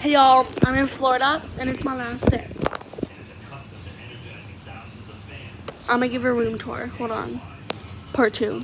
Hey y'all, I'm in Florida and it's my last day. I'm gonna give a room tour. Hold on. Part two.